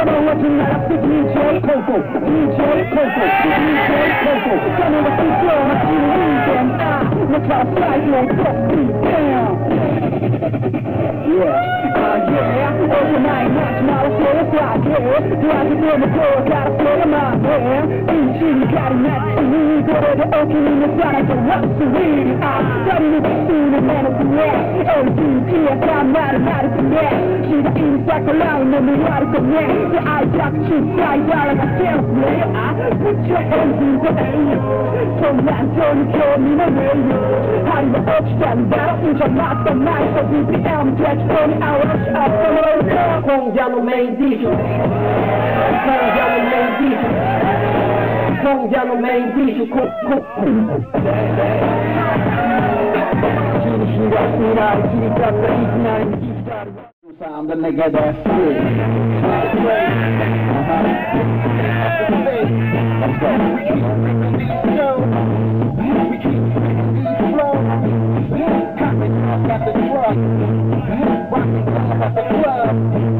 Come on, what you like? DJ KOCO, DJ KOCO, DJ KOCO. Come on, let's go, let's do it. Ah, look how fly you fuck me down. Yeah, uh, yeah. Overnight, watch my flow, hair. Each you the wind. I'm not the that. How that so BPM, stretch, 20 hours, up the. Kung Jalo Main Diesel. Kung Jalo Main Diesel. Kung Jalo Main Diesel. Kung, kung, kung. Şimdi şimdi aslında ikili kapta ikna Sound the nigga that's free. Let's go. Yeah,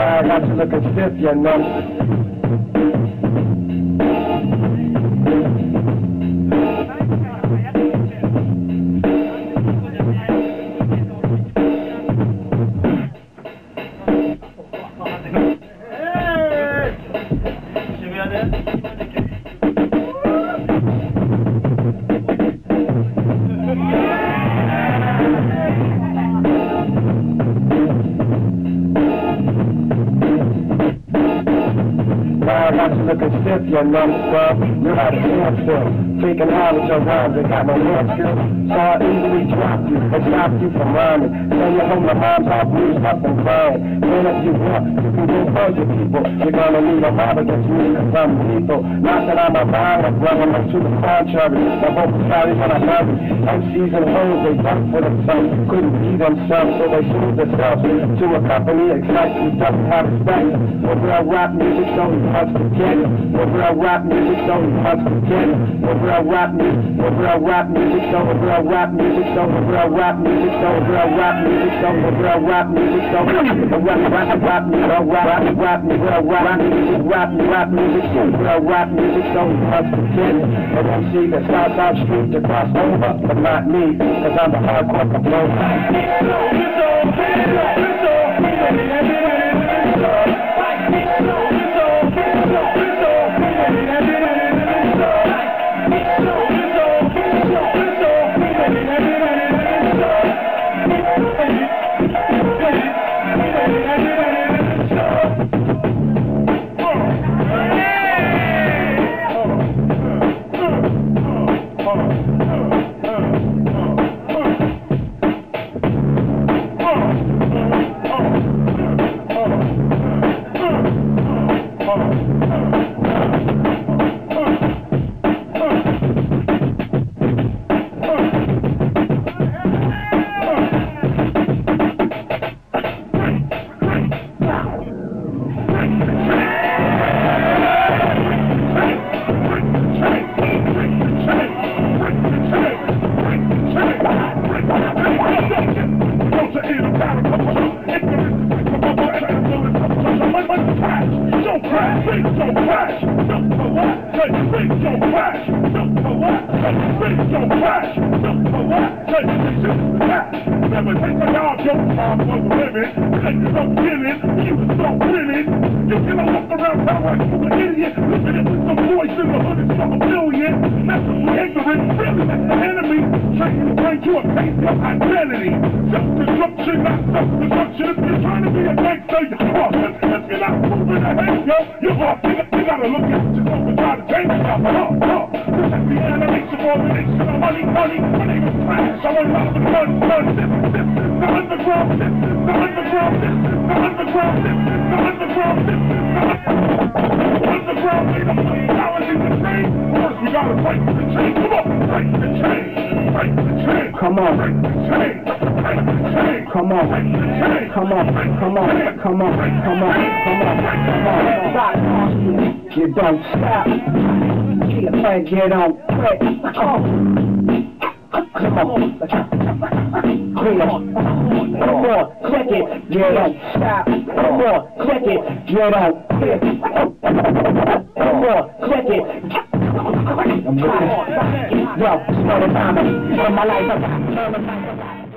I got you looking stiff, you know. Got you looking stiff, you how to answer. Taking of rhymes that got no answer. So I easily drop you and stop you from rhyming. Send you home to mom's house, bruised up and crying. Then if you want, you can for your people. You're gonna need a mob against me cause I'm lethal. Not that I'm a violent brother, but to the contrary. My vocal carries when I marry. MCs and hoes, they duck for themselves. Couldn't be themselves, so they sold themselves to a company excites who doesn't have respect. For real rap music, so he wants to get it. For real rap music, so he wants to get it. For real rap music, for real rap music, so for real rap music, so for real rap music, so for real rap music, so for real rap music, so for real rap rap rap music, rap rap rap music, real rap music, rap rap music, so real rap music, so wants to get it. But MC that starts out street to cross over, but not me, cause I'm the hardcore composer. Oh, no. Take job, your mom was living. And you don't get it, you was so winning. You can walk around town like you an idiot. In the the enemy. Trying to bring you a identity. Self-destruction, not self-destruction. If you're trying to be a gangster, you're. If you're not moving ahead, yo, you're lost. You, you gotta look at yourself and try to change yourself. Oh, oh. This is the animation for the of money, money. Flash. I want lots of fun, fun. This, this the underground. This is the underground. This is the underground. This the underground. This the underground. The chain. First, we gotta break the chain. Come on, break the chain. Break the chain. Come on. Break the chain. Break the chain. Come on, Break the chain. Come on, come on, come on, come on, come on, come on. Stop. You don't stop. You think you don't quit. Come on. Come on. Come on, check it. You don't stop. Come on, check it. You don't quit. Come on, check it. Yo, slow it down. Turn my the lights up.